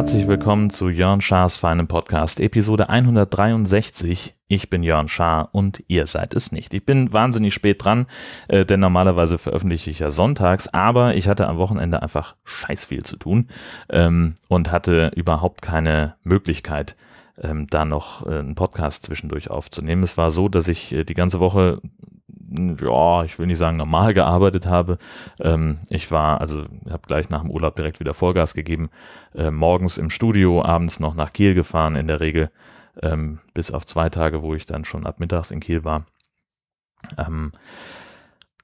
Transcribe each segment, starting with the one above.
herzlich willkommen zu Jörn Schars feinem Podcast, Episode 163. Ich bin Jörn Schaar und ihr seid es nicht. Ich bin wahnsinnig spät dran, äh, denn normalerweise veröffentliche ich ja sonntags, aber ich hatte am Wochenende einfach scheiß viel zu tun ähm, und hatte überhaupt keine Möglichkeit, ähm, da noch äh, einen Podcast zwischendurch aufzunehmen. Es war so, dass ich äh, die ganze Woche ja, ich will nicht sagen normal gearbeitet habe. Ähm, ich war, also habe gleich nach dem Urlaub direkt wieder Vollgas gegeben. Äh, morgens im Studio, abends noch nach Kiel gefahren in der Regel, ähm, bis auf zwei Tage, wo ich dann schon ab mittags in Kiel war. Ähm,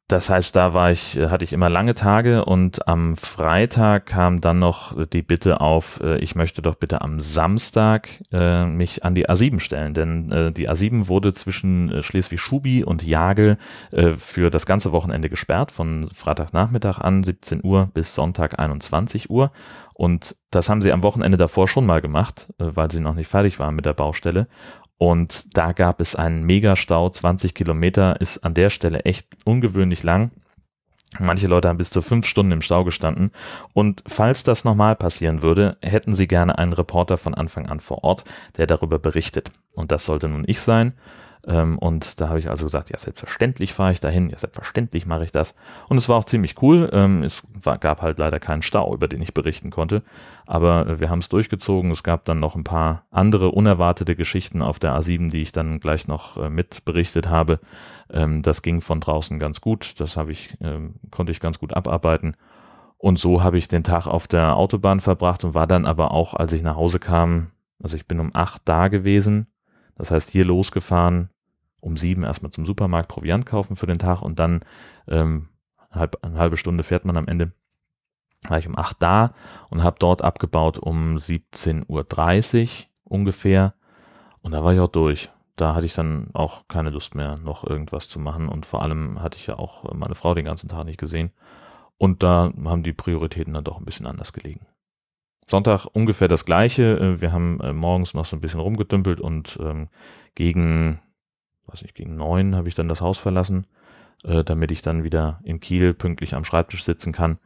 das heißt, da war ich, äh, hatte ich immer lange Tage und am Freitag kam dann noch die Bitte auf, äh, ich möchte doch bitte am Samstag äh, mich an die A7 stellen, denn äh, die A7 wurde zwischen äh, Schleswig-Schubi und Jagel äh, für das ganze Wochenende gesperrt, von Freitagnachmittag an 17 Uhr bis Sonntag 21 Uhr. Und das haben sie am Wochenende davor schon mal gemacht, weil sie noch nicht fertig waren mit der Baustelle. Und da gab es einen Megastau, 20 Kilometer ist an der Stelle echt ungewöhnlich lang. Manche Leute haben bis zu fünf Stunden im Stau gestanden. Und falls das nochmal passieren würde, hätten sie gerne einen Reporter von Anfang an vor Ort, der darüber berichtet. Und das sollte nun ich sein. Ähm, und da habe ich also gesagt, ja, selbstverständlich fahre ich dahin, ja, selbstverständlich mache ich das. Und es war auch ziemlich cool. Ähm, es war, gab halt leider keinen Stau, über den ich berichten konnte. Aber äh, wir haben es durchgezogen. Es gab dann noch ein paar andere unerwartete Geschichten auf der A7, die ich dann gleich noch äh, mit berichtet habe. Ähm, das ging von draußen ganz gut. Das habe ich, ähm, konnte ich ganz gut abarbeiten. Und so habe ich den Tag auf der Autobahn verbracht und war dann aber auch, als ich nach Hause kam, also ich bin um acht da gewesen. Das heißt, hier losgefahren, um sieben erstmal zum Supermarkt Proviant kaufen für den Tag und dann ähm, halb, eine halbe Stunde fährt man am Ende. War ich um acht da und habe dort abgebaut um 17.30 Uhr ungefähr. Und da war ich auch durch. Da hatte ich dann auch keine Lust mehr, noch irgendwas zu machen. Und vor allem hatte ich ja auch meine Frau den ganzen Tag nicht gesehen. Und da haben die Prioritäten dann doch ein bisschen anders gelegen. Sonntag ungefähr das gleiche. Äh, wir haben äh, morgens noch so ein bisschen rumgedümpelt und ähm, gegen weiß ich, gegen neun habe ich dann das Haus verlassen, äh, damit ich dann wieder in Kiel pünktlich am Schreibtisch sitzen kann.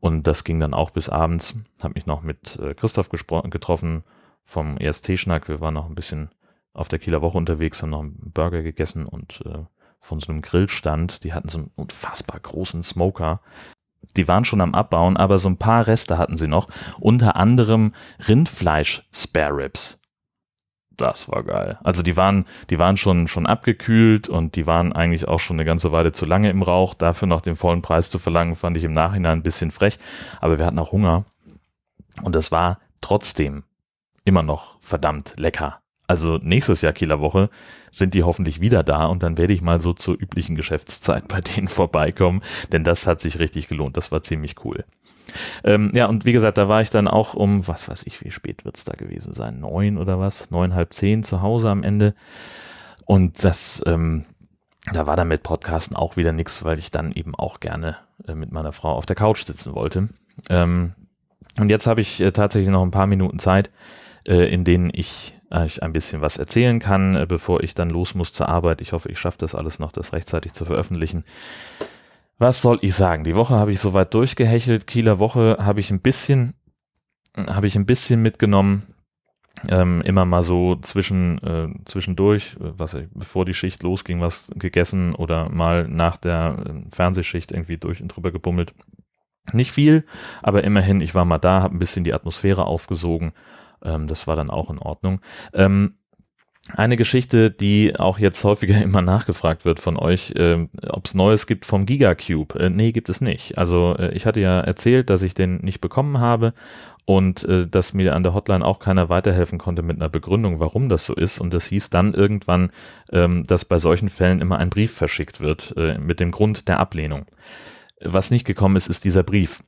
Und das ging dann auch bis abends. Habe mich noch mit äh, Christoph getroffen vom EST-Schnack. Wir waren noch ein bisschen auf der Kieler Woche unterwegs, haben noch einen Burger gegessen und äh, von so einem Grillstand. Die hatten so einen unfassbar großen Smoker. Die waren schon am Abbauen, aber so ein paar Reste hatten sie noch. Unter anderem Rindfleisch-Spare Ribs das war geil. Also die waren, die waren schon, schon abgekühlt und die waren eigentlich auch schon eine ganze Weile zu lange im Rauch. Dafür noch den vollen Preis zu verlangen, fand ich im Nachhinein ein bisschen frech. Aber wir hatten auch Hunger. Und es war trotzdem immer noch verdammt lecker. Also nächstes Jahr Kieler Woche sind die hoffentlich wieder da und dann werde ich mal so zur üblichen Geschäftszeit bei denen vorbeikommen, denn das hat sich richtig gelohnt. Das war ziemlich cool. Ähm, ja, und wie gesagt, da war ich dann auch um, was weiß ich, wie spät wird es da gewesen sein? Neun oder was? Neun, halb zehn zu Hause am Ende. Und das, ähm, da war dann mit Podcasten auch wieder nichts, weil ich dann eben auch gerne äh, mit meiner Frau auf der Couch sitzen wollte. Ähm, und jetzt habe ich äh, tatsächlich noch ein paar Minuten Zeit, in denen ich euch ein bisschen was erzählen kann, äh, bevor ich dann los muss zur Arbeit. Ich hoffe, ich schaffe das alles noch, das rechtzeitig zu veröffentlichen. Was soll ich sagen? Die Woche habe ich soweit durchgehechelt. Kieler Woche habe ich ein bisschen, habe ich ein bisschen mitgenommen. Ähm, immer mal so zwischen, äh, zwischendurch, was bevor die Schicht losging, was gegessen oder mal nach der äh, Fernsehschicht irgendwie durch und drüber gebummelt. Nicht viel, aber immerhin, ich war mal da, habe ein bisschen die Atmosphäre aufgesogen. Ähm, das war dann auch in Ordnung. Ähm, eine Geschichte, die auch jetzt häufiger immer nachgefragt wird von euch, äh, ob es Neues gibt vom Gigacube. Äh, nee, gibt es nicht. Also äh, ich hatte ja erzählt, dass ich den nicht bekommen habe und äh, dass mir an der Hotline auch keiner weiterhelfen konnte mit einer Begründung, warum das so ist. Und das hieß dann irgendwann, ähm, dass bei solchen Fällen immer ein Brief verschickt wird äh, mit dem Grund der Ablehnung. Was nicht gekommen ist, ist dieser Brief.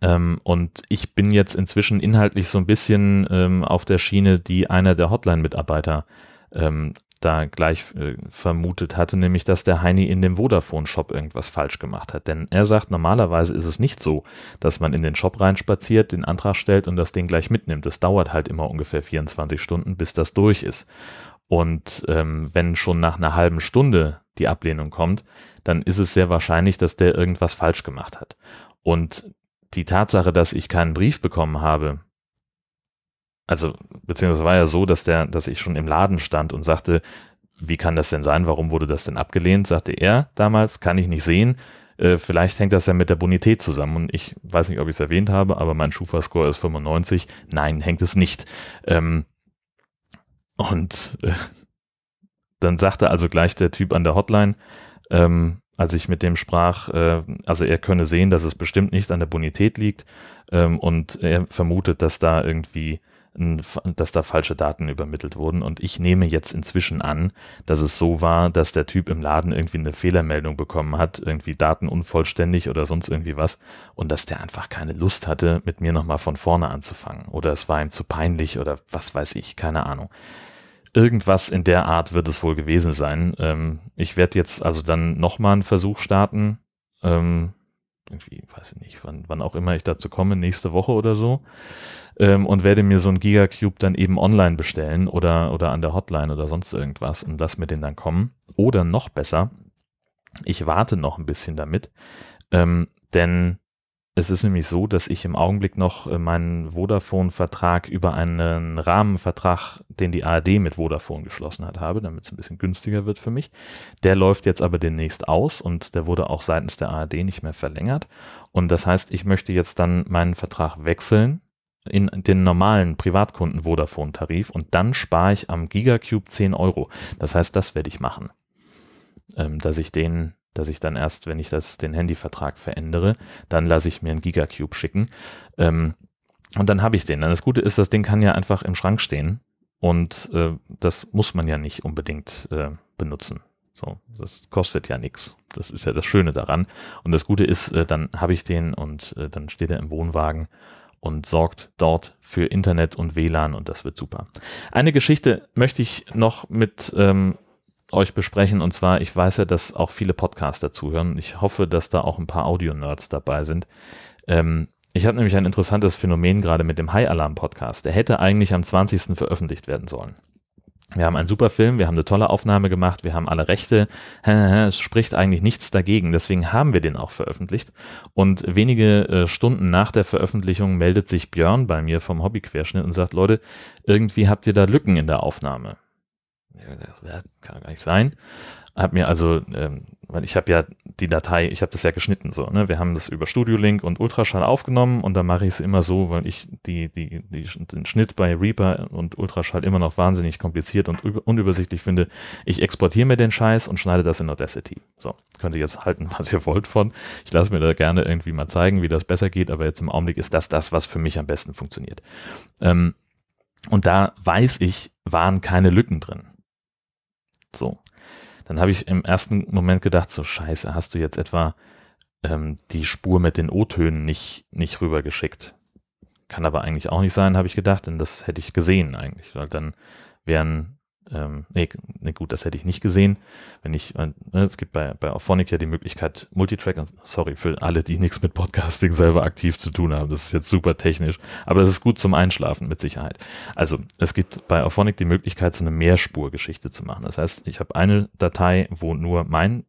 Ähm, und ich bin jetzt inzwischen inhaltlich so ein bisschen ähm, auf der Schiene, die einer der Hotline-Mitarbeiter ähm, da gleich äh, vermutet hatte, nämlich dass der Heini in dem Vodafone-Shop irgendwas falsch gemacht hat. Denn er sagt, normalerweise ist es nicht so, dass man in den Shop reinspaziert, den Antrag stellt und das Ding gleich mitnimmt. Es dauert halt immer ungefähr 24 Stunden, bis das durch ist. Und ähm, wenn schon nach einer halben Stunde die Ablehnung kommt, dann ist es sehr wahrscheinlich, dass der irgendwas falsch gemacht hat. Und die Tatsache, dass ich keinen Brief bekommen habe, also beziehungsweise war ja so, dass der, dass ich schon im Laden stand und sagte, wie kann das denn sein? Warum wurde das denn abgelehnt? Sagte er damals, kann ich nicht sehen. Äh, vielleicht hängt das ja mit der Bonität zusammen. Und ich weiß nicht, ob ich es erwähnt habe, aber mein Schufa-Score ist 95. Nein, hängt es nicht. Ähm, und äh, dann sagte also gleich der Typ an der Hotline, ähm, als ich mit dem sprach, äh, also er könne sehen, dass es bestimmt nicht an der Bonität liegt ähm, und er vermutet, dass da irgendwie dass da falsche Daten übermittelt wurden. Und ich nehme jetzt inzwischen an, dass es so war, dass der Typ im Laden irgendwie eine Fehlermeldung bekommen hat, irgendwie Daten unvollständig oder sonst irgendwie was, und dass der einfach keine Lust hatte, mit mir nochmal von vorne anzufangen. Oder es war ihm zu peinlich oder was weiß ich, keine Ahnung. Irgendwas in der Art wird es wohl gewesen sein. Ähm, ich werde jetzt also dann nochmal einen Versuch starten. Ähm, irgendwie, weiß ich nicht, wann, wann auch immer ich dazu komme, nächste Woche oder so ähm, und werde mir so ein Gigacube dann eben online bestellen oder, oder an der Hotline oder sonst irgendwas und lass mir den dann kommen. Oder noch besser, ich warte noch ein bisschen damit, ähm, denn es ist nämlich so, dass ich im Augenblick noch äh, meinen Vodafone-Vertrag über einen Rahmenvertrag, den die ARD mit Vodafone geschlossen hat, habe, damit es ein bisschen günstiger wird für mich. Der läuft jetzt aber demnächst aus und der wurde auch seitens der ARD nicht mehr verlängert. Und das heißt, ich möchte jetzt dann meinen Vertrag wechseln in den normalen Privatkunden Vodafone-Tarif und dann spare ich am Gigacube 10 Euro. Das heißt, das werde ich machen. Ähm, dass ich den, dass ich dann erst, wenn ich das, den Handyvertrag verändere, dann lasse ich mir einen Gigacube schicken. Ähm, und dann habe ich den. Dann das Gute ist, das Ding kann ja einfach im Schrank stehen. Und äh, das muss man ja nicht unbedingt äh, benutzen. So, das kostet ja nichts. Das ist ja das Schöne daran. Und das Gute ist, äh, dann habe ich den und äh, dann steht er im Wohnwagen und sorgt dort für Internet und WLAN und das wird super. Eine Geschichte möchte ich noch mit ähm, euch besprechen und zwar, ich weiß ja, dass auch viele Podcaster zuhören. Ich hoffe, dass da auch ein paar Audio-Nerds dabei sind. Ähm, ich habe nämlich ein interessantes Phänomen gerade mit dem High Alarm Podcast. Der hätte eigentlich am 20. veröffentlicht werden sollen. Wir haben einen super Film, wir haben eine tolle Aufnahme gemacht, wir haben alle Rechte. Es spricht eigentlich nichts dagegen, deswegen haben wir den auch veröffentlicht. Und wenige äh, Stunden nach der Veröffentlichung meldet sich Björn bei mir vom Hobbyquerschnitt und sagt, Leute, irgendwie habt ihr da Lücken in der Aufnahme. Ja, kann gar nicht sein habe mir also, ähm, weil ich habe ja die Datei, ich habe das ja geschnitten so, ne? Wir haben das über Studio Link und Ultraschall aufgenommen und dann mache ich es immer so, weil ich die, die, die, den Schnitt bei Reaper und Ultraschall immer noch wahnsinnig kompliziert und unübersichtlich finde. Ich exportiere mir den Scheiß und schneide das in Audacity. So, könnt ihr jetzt halten, was ihr wollt von. Ich lasse mir da gerne irgendwie mal zeigen, wie das besser geht, aber jetzt im Augenblick ist das das, was für mich am besten funktioniert. Ähm, und da weiß ich, waren keine Lücken drin. So. Dann habe ich im ersten Moment gedacht, so scheiße, hast du jetzt etwa ähm, die Spur mit den O-Tönen nicht, nicht rübergeschickt. Kann aber eigentlich auch nicht sein, habe ich gedacht, denn das hätte ich gesehen eigentlich, weil dann wären ähm, nee, nee, gut, das hätte ich nicht gesehen. Wenn ich, äh, ne, es gibt bei, bei Auphonic ja die Möglichkeit, Multitrack, sorry für alle, die nichts mit Podcasting selber aktiv zu tun haben, das ist jetzt super technisch, aber es ist gut zum Einschlafen mit Sicherheit. Also, es gibt bei Auphonic die Möglichkeit, so eine Mehrspurgeschichte zu machen. Das heißt, ich habe eine Datei, wo nur mein,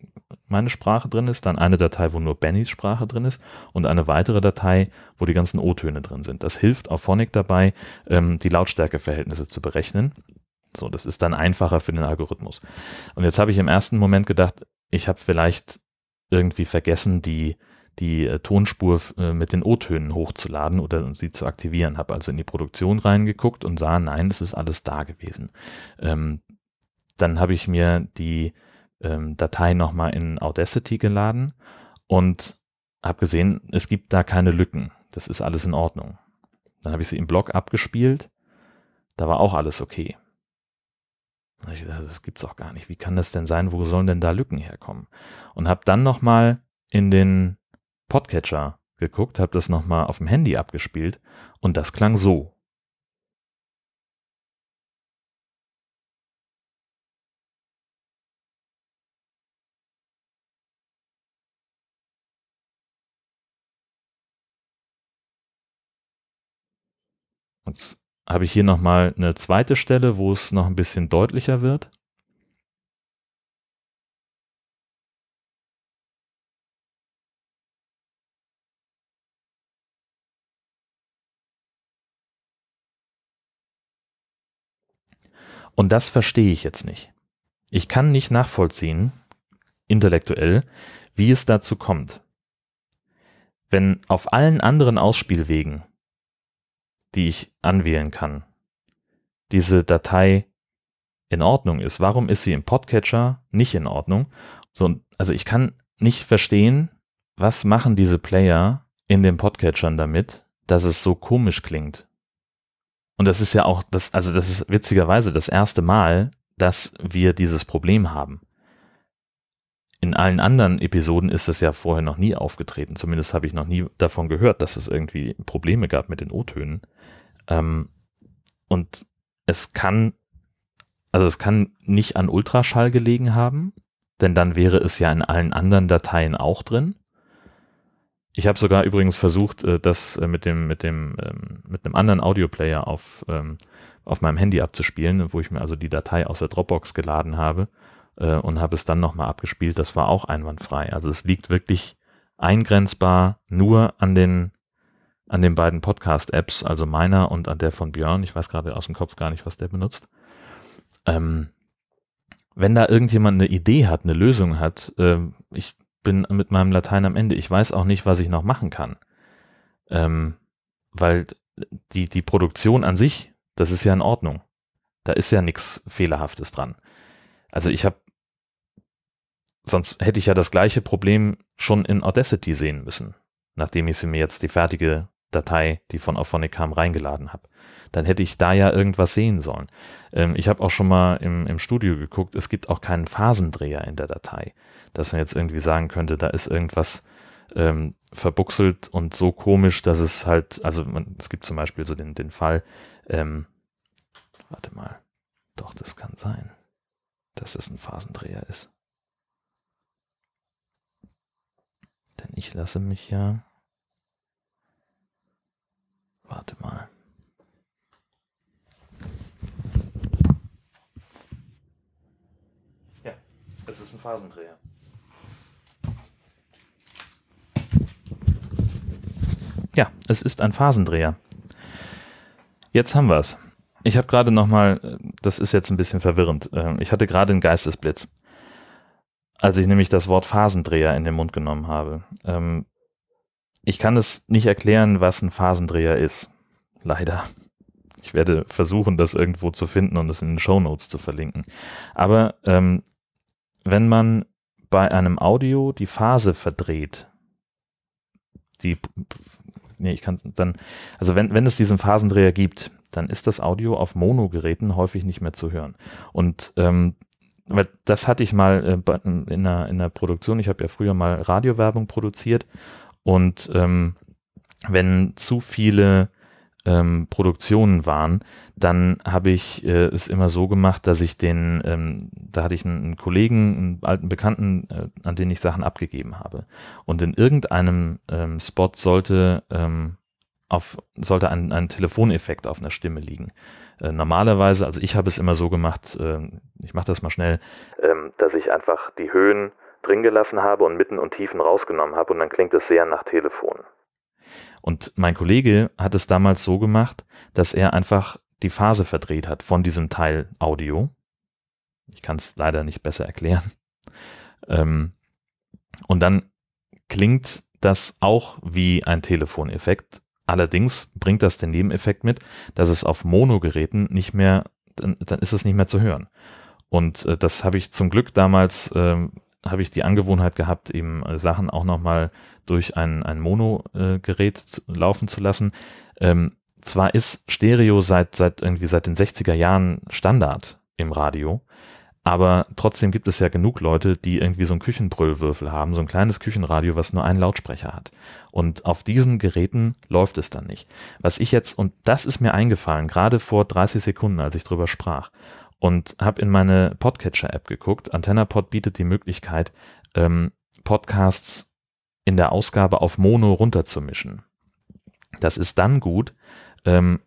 meine Sprache drin ist, dann eine Datei, wo nur Bennys Sprache drin ist und eine weitere Datei, wo die ganzen O-Töne drin sind. Das hilft Auphonic dabei, ähm, die Lautstärkeverhältnisse zu berechnen so, das ist dann einfacher für den Algorithmus. Und jetzt habe ich im ersten Moment gedacht, ich habe vielleicht irgendwie vergessen, die, die äh, Tonspur äh, mit den O-Tönen hochzuladen oder sie zu aktivieren. Habe also in die Produktion reingeguckt und sah, nein, es ist alles da gewesen. Ähm, dann habe ich mir die ähm, Datei nochmal in Audacity geladen und habe gesehen, es gibt da keine Lücken. Das ist alles in Ordnung. Dann habe ich sie im Blog abgespielt. Da war auch alles okay. Und ich dachte, das gibt's auch gar nicht. Wie kann das denn sein? Wo sollen denn da Lücken herkommen? Und habe dann nochmal in den Podcatcher geguckt, habe das nochmal auf dem Handy abgespielt und das klang so. Und habe ich hier nochmal eine zweite Stelle, wo es noch ein bisschen deutlicher wird. Und das verstehe ich jetzt nicht. Ich kann nicht nachvollziehen, intellektuell, wie es dazu kommt. Wenn auf allen anderen Ausspielwegen, die ich anwählen kann, diese Datei in Ordnung ist, warum ist sie im Podcatcher nicht in Ordnung? So, also ich kann nicht verstehen, was machen diese Player in den Podcatchern damit, dass es so komisch klingt. Und das ist ja auch das, also das ist witzigerweise das erste Mal, dass wir dieses Problem haben. In allen anderen Episoden ist das ja vorher noch nie aufgetreten. Zumindest habe ich noch nie davon gehört, dass es irgendwie Probleme gab mit den O-Tönen. Ähm, und es kann, also es kann nicht an Ultraschall gelegen haben, denn dann wäre es ja in allen anderen Dateien auch drin. Ich habe sogar übrigens versucht, äh, das äh, mit dem, mit dem, ähm, mit einem anderen Audioplayer auf, ähm, auf meinem Handy abzuspielen, wo ich mir also die Datei aus der Dropbox geladen habe äh, und habe es dann nochmal abgespielt. Das war auch einwandfrei. Also es liegt wirklich eingrenzbar nur an den, an den beiden Podcast-Apps, also meiner und an der von Björn. Ich weiß gerade aus dem Kopf gar nicht, was der benutzt. Ähm, wenn da irgendjemand eine Idee hat, eine Lösung hat, äh, ich bin mit meinem Latein am Ende. Ich weiß auch nicht, was ich noch machen kann. Ähm, weil die, die Produktion an sich, das ist ja in Ordnung. Da ist ja nichts Fehlerhaftes dran. Also ich habe, sonst hätte ich ja das gleiche Problem schon in Audacity sehen müssen, nachdem ich sie mir jetzt die fertige Datei, die von Auphonic kam, reingeladen habe. Dann hätte ich da ja irgendwas sehen sollen. Ähm, ich habe auch schon mal im, im Studio geguckt, es gibt auch keinen Phasendreher in der Datei, dass man jetzt irgendwie sagen könnte, da ist irgendwas ähm, verbuchselt und so komisch, dass es halt, also man, es gibt zum Beispiel so den, den Fall, ähm, warte mal, doch, das kann sein, dass es ein Phasendreher ist. Denn ich lasse mich ja Warte mal. Ja, es ist ein Phasendreher. Ja, es ist ein Phasendreher. Jetzt haben wir es. Ich habe gerade noch mal, das ist jetzt ein bisschen verwirrend. Ähm, ich hatte gerade einen Geistesblitz, als ich nämlich das Wort Phasendreher in den Mund genommen habe. Ähm, ich kann es nicht erklären, was ein Phasendreher ist. Leider. Ich werde versuchen, das irgendwo zu finden und es in den Show Notes zu verlinken. Aber ähm, wenn man bei einem Audio die Phase verdreht, die, nee, ich kann dann, also wenn, wenn es diesen Phasendreher gibt, dann ist das Audio auf Mono-Geräten häufig nicht mehr zu hören. Und ähm, weil das hatte ich mal äh, in, einer, in einer Produktion, ich habe ja früher mal Radiowerbung produziert und ähm, wenn zu viele ähm, Produktionen waren, dann habe ich äh, es immer so gemacht, dass ich den, ähm, da hatte ich einen, einen, Kollegen, einen alten Bekannten, äh, an den ich Sachen abgegeben habe. Und in irgendeinem ähm, Spot sollte ähm, auf, sollte ein, ein Telefoneffekt auf einer Stimme liegen. Äh, normalerweise, also ich habe es immer so gemacht, äh, ich mache das mal schnell, ähm, dass ich einfach die Höhen drin gelassen habe und Mitten und Tiefen rausgenommen habe und dann klingt es sehr nach Telefon. Und mein Kollege hat es damals so gemacht, dass er einfach die Phase verdreht hat von diesem Teil Audio. Ich kann es leider nicht besser erklären. Ähm, und dann klingt das auch wie ein Telefoneffekt. Allerdings bringt das den Nebeneffekt mit, dass es auf Mono-Geräten nicht mehr, dann, dann, ist es nicht mehr zu hören. Und äh, das habe ich zum Glück damals ähm, habe ich die Angewohnheit gehabt, eben äh, Sachen auch nochmal durch ein, ein Mono-Gerät äh, laufen zu lassen. Ähm, zwar ist Stereo seit, seit irgendwie seit den 60er Jahren Standard im Radio, aber trotzdem gibt es ja genug Leute, die irgendwie so einen Küchenbrüllwürfel haben, so ein kleines Küchenradio, was nur einen Lautsprecher hat. Und auf diesen Geräten läuft es dann nicht. Was ich jetzt, und das ist mir eingefallen, gerade vor 30 Sekunden, als ich drüber sprach und habe in meine Podcatcher-App geguckt. AntennaPod bietet die Möglichkeit, ähm, Podcasts in der Ausgabe auf Mono runterzumischen. Das ist dann gut, ähm,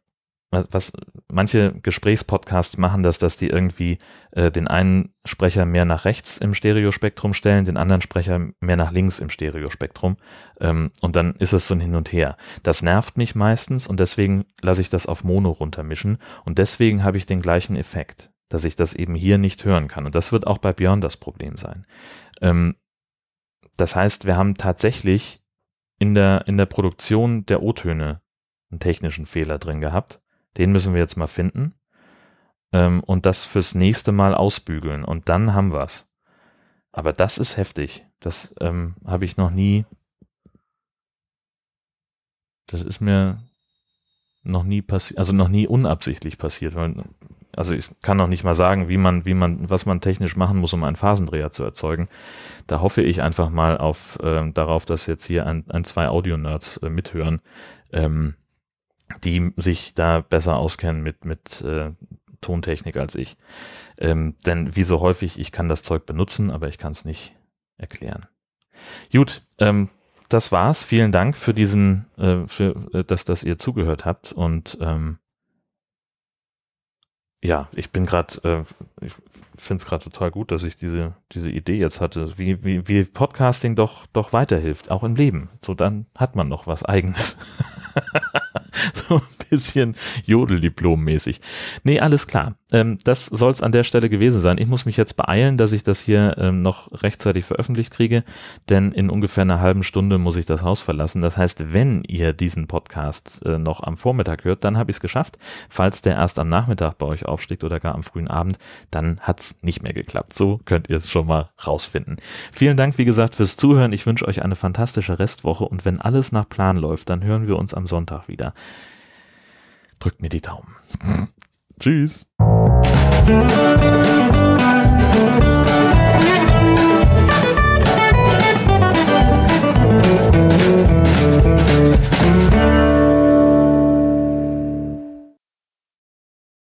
was manche Gesprächspodcasts machen das, dass die irgendwie äh, den einen Sprecher mehr nach rechts im Stereospektrum stellen, den anderen Sprecher mehr nach links im Stereospektrum. Ähm, und dann ist es so ein Hin und Her. Das nervt mich meistens und deswegen lasse ich das auf Mono runtermischen. Und deswegen habe ich den gleichen Effekt, dass ich das eben hier nicht hören kann. Und das wird auch bei Björn das Problem sein. Ähm, das heißt, wir haben tatsächlich in der, in der Produktion der O-Töne einen technischen Fehler drin gehabt. Den müssen wir jetzt mal finden ähm, und das fürs nächste Mal ausbügeln und dann haben wir es. Aber das ist heftig. Das ähm, habe ich noch nie. Das ist mir noch nie passiert, also noch nie unabsichtlich passiert. Weil, also ich kann noch nicht mal sagen, wie man, wie man, was man technisch machen muss, um einen Phasendreher zu erzeugen. Da hoffe ich einfach mal auf äh, darauf, dass jetzt hier ein, ein zwei Audio-Nerds äh, mithören. Ähm, die sich da besser auskennen mit, mit äh, Tontechnik als ich. Ähm, denn wie so häufig, ich kann das Zeug benutzen, aber ich kann es nicht erklären. Gut, ähm, das war's. Vielen Dank für diesen, äh, für, äh, dass, dass ihr zugehört habt und ähm, ja, ich bin gerade, äh, ich finde es gerade total gut, dass ich diese, diese Idee jetzt hatte, wie, wie, wie Podcasting doch, doch weiterhilft, auch im Leben. So, dann hat man noch was Eigenes. so ein bisschen Jodeldiplom-mäßig. Nee, alles klar. Ähm, das soll es an der Stelle gewesen sein. Ich muss mich jetzt beeilen, dass ich das hier ähm, noch rechtzeitig veröffentlicht kriege, denn in ungefähr einer halben Stunde muss ich das Haus verlassen. Das heißt, wenn ihr diesen Podcast äh, noch am Vormittag hört, dann habe ich es geschafft. Falls der erst am Nachmittag bei euch aufschlägt oder gar am frühen Abend, dann hat es nicht mehr geklappt. So könnt ihr es schon mal rausfinden. Vielen Dank, wie gesagt, fürs Zuhören. Ich wünsche euch eine fantastische Restwoche und wenn alles nach Plan läuft, dann hören wir uns am Sonntag wieder. Drückt mir die Daumen. Tschüss.